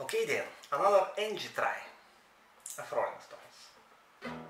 Okay then, another Angie try of Rolling Stones.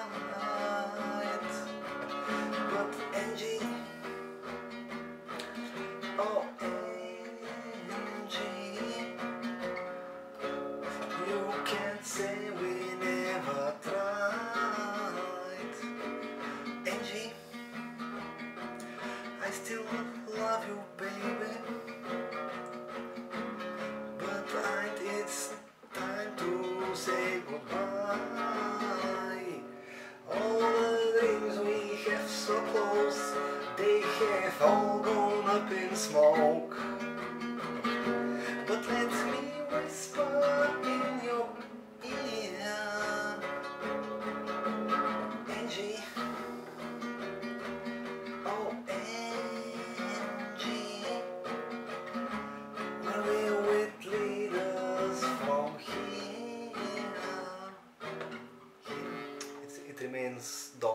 still love you, baby. But right, it's time to say goodbye. All the dreams we have so close, they have all gone up in smoke. Remains do.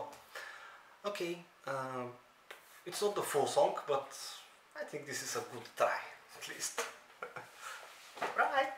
Okay, um, it's not the full song, but I think this is a good try, at least. right.